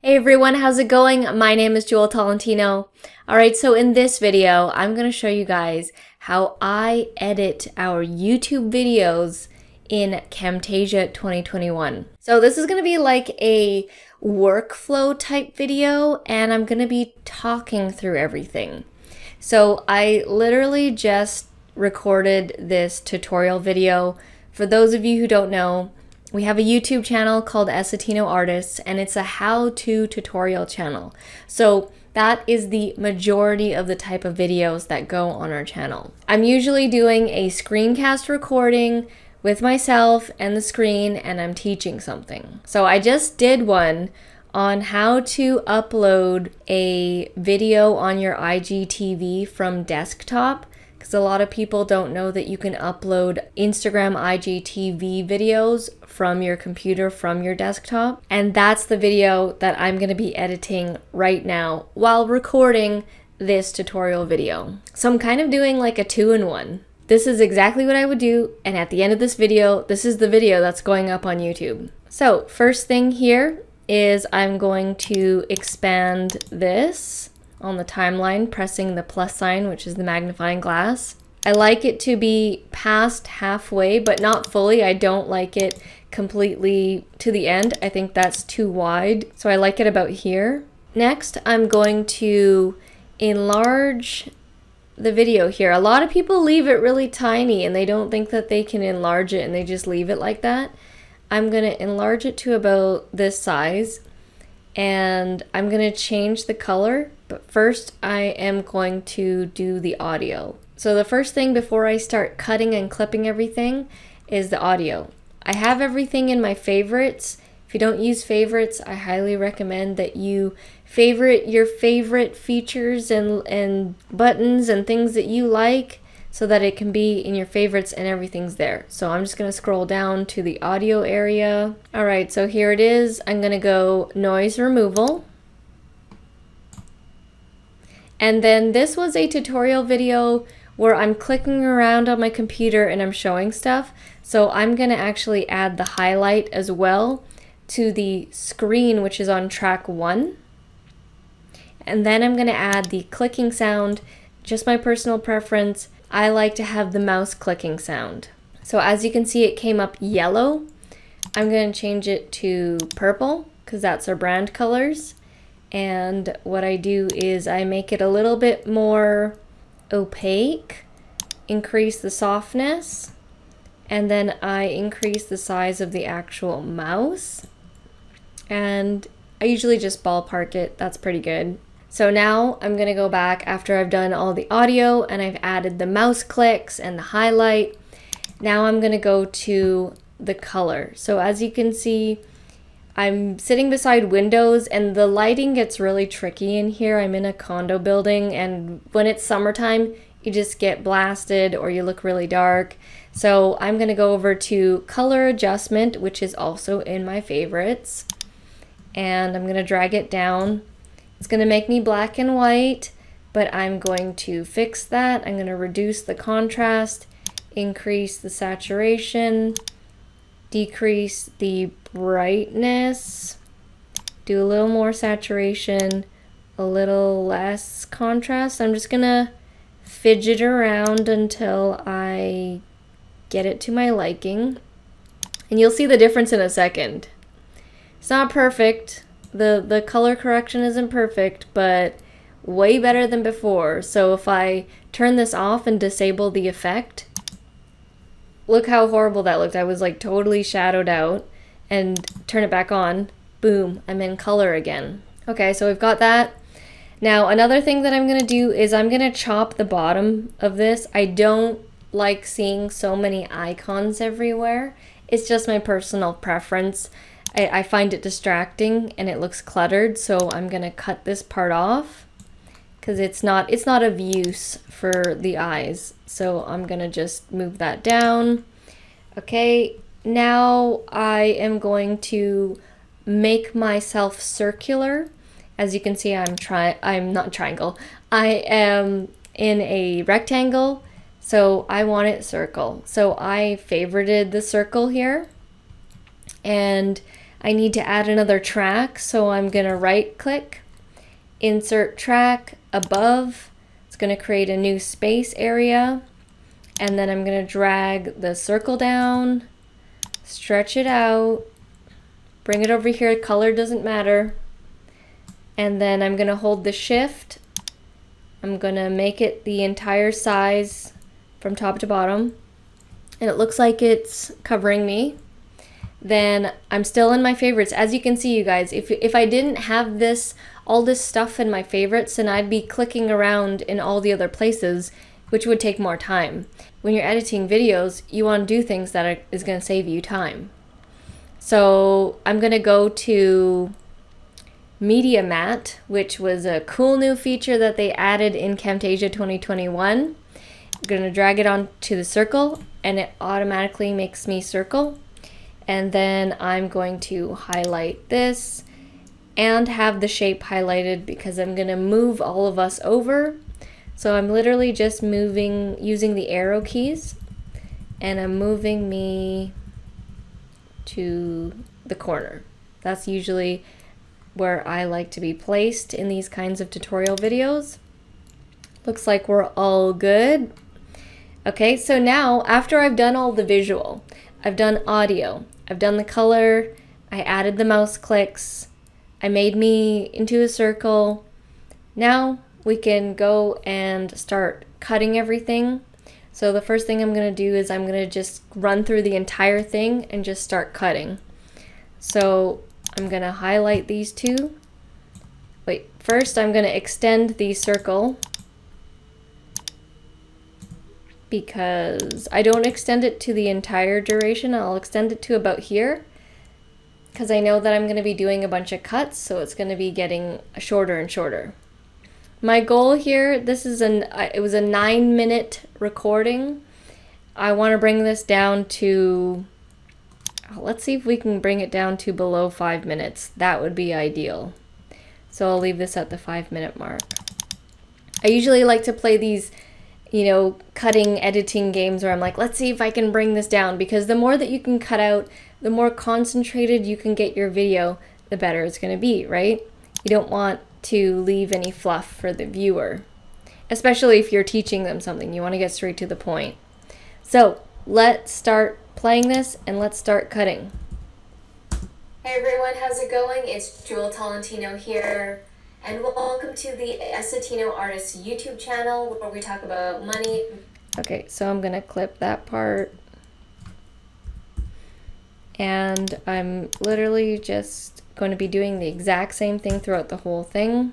Hey everyone, how's it going? My name is Jewel Tolentino. Alright, so in this video, I'm going to show you guys how I edit our YouTube videos in Camtasia 2021. So this is going to be like a workflow type video and I'm going to be talking through everything. So I literally just recorded this tutorial video. For those of you who don't know, we have a YouTube channel called Essetino Artists, and it's a how to tutorial channel. So that is the majority of the type of videos that go on our channel. I'm usually doing a screencast recording with myself and the screen, and I'm teaching something. So I just did one on how to upload a video on your IGTV from desktop because a lot of people don't know that you can upload Instagram IGTV videos from your computer, from your desktop. And that's the video that I'm going to be editing right now while recording this tutorial video. So I'm kind of doing like a two-in-one. This is exactly what I would do, and at the end of this video, this is the video that's going up on YouTube. So first thing here is I'm going to expand this on the timeline, pressing the plus sign, which is the magnifying glass. I like it to be past halfway, but not fully. I don't like it completely to the end. I think that's too wide, so I like it about here. Next, I'm going to enlarge the video here. A lot of people leave it really tiny and they don't think that they can enlarge it and they just leave it like that. I'm going to enlarge it to about this size and I'm going to change the color but first I am going to do the audio. So the first thing before I start cutting and clipping everything is the audio. I have everything in my favorites. If you don't use favorites, I highly recommend that you favorite your favorite features and, and buttons and things that you like so that it can be in your favorites and everything's there. So I'm just to scroll down to the audio area. All right, so here it is. I'm to go noise removal. And then this was a tutorial video where I'm clicking around on my computer and I'm showing stuff. So I'm to actually add the highlight as well to the screen, which is on track one. And then I'm to add the clicking sound, just my personal preference. I like to have the mouse clicking sound. So as you can see, it came up yellow. I'm to change it to purple because that's our brand colors. And what I do is I make it a little bit more opaque, increase the softness, and then I increase the size of the actual mouse. And I usually just ballpark it. That's pretty good. So now I'm going to go back after I've done all the audio and I've added the mouse clicks and the highlight. Now I'm going to go to the color. So as you can see, I'm sitting beside windows and the lighting gets really tricky in here. I'm in a condo building and when it's summertime, you just get blasted or you look really dark. So I'm going to go over to color adjustment, which is also in my favorites. And I'm going to drag it down. It's going to make me black and white, but I'm going to fix that. I'm going to reduce the contrast, increase the saturation, decrease the brightness, do a little more saturation, a little less contrast. I'm just gonna fidget around until I get it to my liking. And you'll see the difference in a second. It's not perfect. The, the color correction isn't perfect, but way better than before. So if I turn this off and disable the effect, look how horrible that looked. I was like totally shadowed out and turn it back on. Boom, I'm in color again. Okay, so we've got that. Now, another thing that I'm to do is I'm to chop the bottom of this. I don't like seeing so many icons everywhere. It's just my personal preference. I, I find it distracting and it looks cluttered, so I'm to cut this part off because it's not it's not of use for the eyes. So I'm gonna just move that down. Okay, now I am going to make myself circular. As you can see, I'm try I'm not triangle. I am in a rectangle, so I want it circle. So I favorited the circle here, and I need to add another track, so I'm to right click, insert track above. It's going to create a new space area. And then I'm going to drag the circle down, stretch it out, bring it over here. Color doesn't matter. And then I'm going to hold the shift. I'm going to make it the entire size from top to bottom. And it looks like it's covering me then I'm still in my favorites. As you can see, you guys, if, if I didn't have this, all this stuff in my favorites, and I'd be clicking around in all the other places, which would take more time. When you're editing videos, you want to do things that are, is going to save you time. So I'm going to go to Media Matte, which was a cool new feature that they added in Camtasia 2021. I'm going to drag it onto the circle and it automatically makes me circle and then I'm going to highlight this and have the shape highlighted because I'm going to move all of us over. So I'm literally just moving using the arrow keys and I'm moving me to the corner. That's usually where I like to be placed in these kinds of tutorial videos. Looks like we're all good. Okay, so now after I've done all the visual, I've done audio, I've done the color, I added the mouse clicks, I made me into a circle. Now we can go and start cutting everything. So the first thing I'm going to do is I'm going to just run through the entire thing and just start cutting. So I'm going to highlight these two. Wait, first I'm going to extend the circle because I don't extend it to the entire duration. I'll extend it to about here because I know that I'm going to be doing a bunch of cuts, so it's going to be getting shorter and shorter. My goal here, this is an, it was a nine minute recording. I want to bring this down to, let's see if we can bring it down to below five minutes. That would be ideal. So I'll leave this at the five minute mark. I usually like to play these you know, cutting editing games where I'm like, let's see if I can bring this down because the more that you can cut out, the more concentrated you can get your video, the better it's going to be, right? You don't want to leave any fluff for the viewer, especially if you're teaching them something. You want to get straight to the point. So let's start playing this and let's start cutting. Hey everyone, how's it going? It's Jewel Tolentino here and welcome to the Essetino Artist YouTube channel where we talk about money. Okay, so I'm gonna clip that part. And I'm literally just going to be doing the exact same thing throughout the whole thing.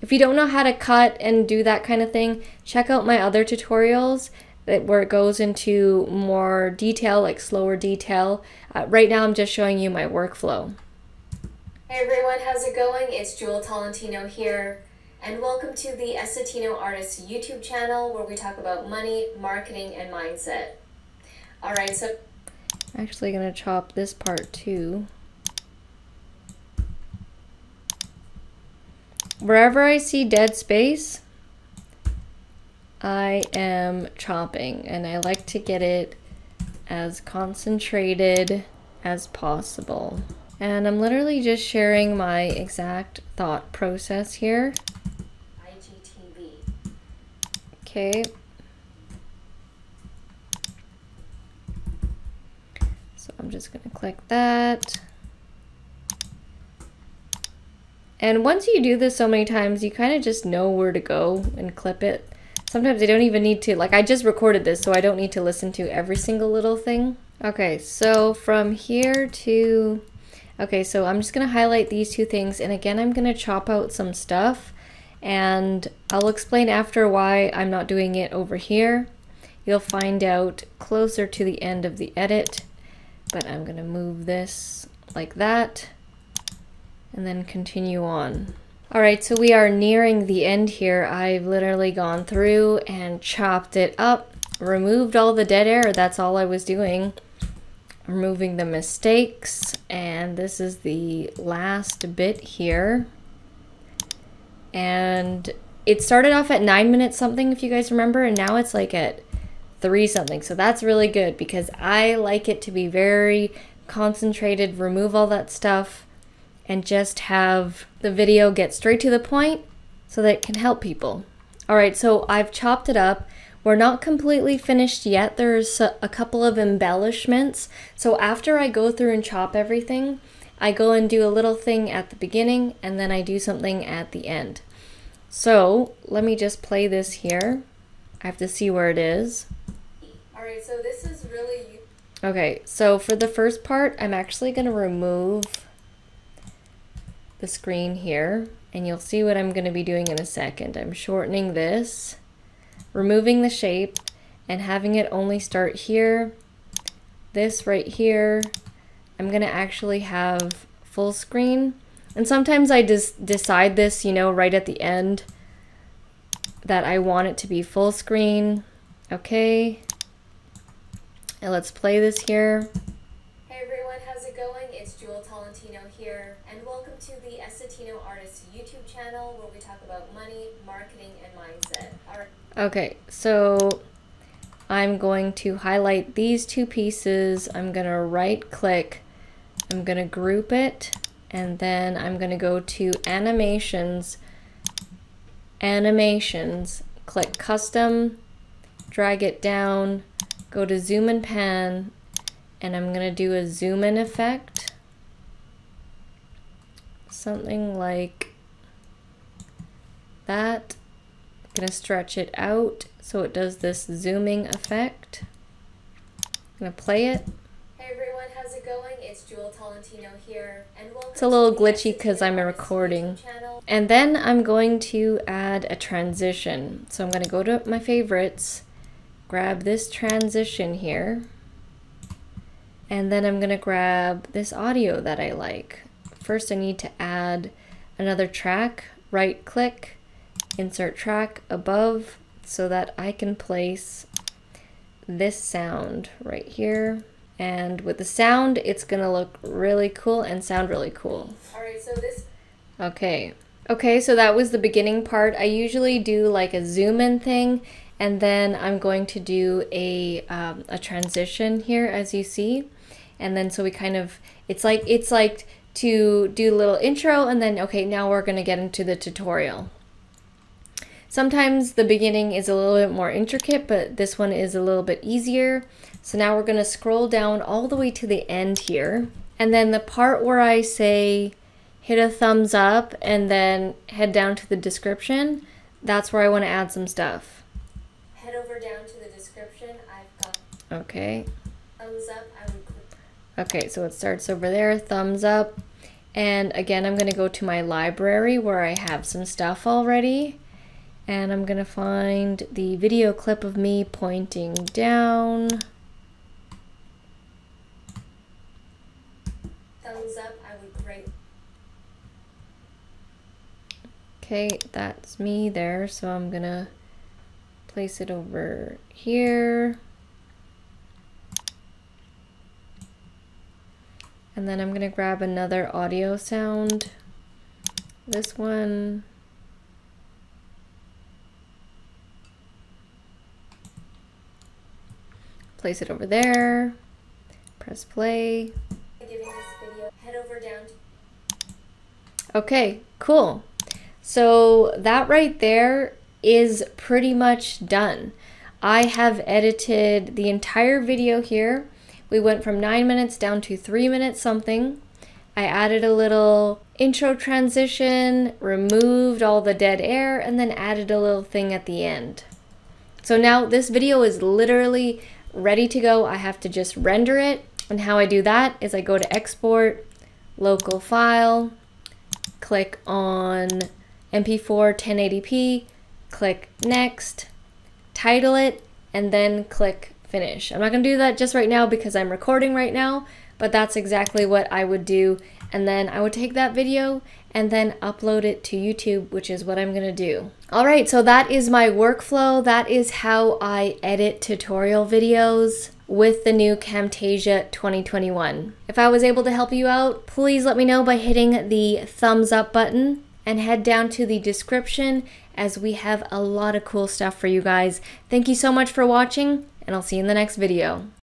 If you don't know how to cut and do that kind of thing, check out my other tutorials that where it goes into more detail, like slower detail. Uh, right now I'm just showing you my workflow. Hey everyone, how's it going? It's Jewel Tolentino here, and welcome to the Essetino Artist YouTube channel where we talk about money, marketing, and mindset. Alright, so I'm actually going to chop this part too. Wherever I see dead space, I am chopping, and I like to get it as concentrated as possible. And I'm literally just sharing my exact thought process here. IGTV. Okay. I'm just going to click that. And once you do this so many times, you kind of just know where to go and clip it. Sometimes I don't even need to, like I just recorded this, so I don't need to listen to every single little thing. Okay, so from here to Okay, so I'm just going to highlight these two things. And again, I'm going to chop out some stuff. And I'll explain after why I'm not doing it over here. You'll find out closer to the end of the edit. But I'm to move this like that. And then continue on. Alright, so we are nearing the end here. I've literally gone through and chopped it up, removed all the dead air. That's all I was doing removing the mistakes and this is the last bit here and it started off at nine minutes something if you guys remember and now it's like at three something so that's really good because I like it to be very concentrated, remove all that stuff, and just have the video get straight to the point so that it can help people. All right, so I've chopped it up. We're not completely finished yet. There's a, couple of embellishments. So after I go through and chop everything, I go and do a little thing at the beginning and then I do something at the end. So let me just play this here. I have to see where it is. Alright, so this is really... Okay, so for the first part, I'm actually going to remove the screen here and you'll see what I'm going to be doing in a second. I'm shortening this, removing the shape, and having it only start here, this right here. I'm going to actually have full screen. And sometimes I just decide this, you know, right at the end that I want it to be full screen. Okay. And let's play this here. Hey everyone, how's it going? It's Jewel Tolentino here, and welcome to the Essetino Artist YouTube channel where we talk about money, marketing, and mindset. Okay, so I'm going to highlight these two pieces. I'm going to right click. I'm going to group it, and then I'm going to go to animations, animations, click custom, drag it down, go to zoom and pan, and I'm going to do a zoom in effect. Something like that. I'm going to stretch it out so it does this zooming effect. I'm going to play it. Hey everyone, how's it going? It's Jewel Tolentino here, and welcome It's a little glitchy because I'm recording. And then I'm going to add a transition. So I'm going to go to my favorites, grab this transition here, and then I'm going to grab this audio that I like. First I need to add another track, right click, insert track above so that I can place this sound right here. And with the sound, it's gonna look really cool and sound really cool. Alright, so this... Okay. Okay, so that was the beginning part. I usually do like a zoom in thing and then I'm going to do a, um, a transition here as you see. And then so we kind of it's like it's like to do a little intro and then okay now we're going to get into the tutorial. Sometimes the beginning is a little bit more intricate but this one is a little bit easier. So now we're going to scroll down all the way to the end here. And then the part where I say hit a thumbs up and then head down to the description that's where I want to add some stuff head over down to the description I've got okay thumbs up I would Okay, so it starts over there, thumbs up. And again, I'm going to go to my library where I have some stuff already. And I'm going to find the video clip of me pointing down. Thumbs up, I would great. Okay, that's me there. So I'm going to place it over here. And then I'm going to grab another audio sound. This one. Place it over there. Press play. Okay, cool. So that right there is pretty much done. I have edited the entire video here we went from nine minutes down to three minutes something. I added a little intro transition, removed all the dead air, and then added a little thing at the end. So now this video is literally ready to go. I have to just render it. And how I do that is I go to export, local file, click on MP4 1080p, click next, title it, and then click finish. I'm not to do that just right now because I'm recording right now, but that's exactly what I would do. And then I would take that video and then upload it to YouTube, which is what I'm to do. All right, so that is my workflow. That is how I edit tutorial videos with the new Camtasia 2021. If I was able to help you out, please let me know by hitting the thumbs up button and head down to the description as we have a lot of cool stuff for you guys. Thank you so much for watching and I'll see you in the next video.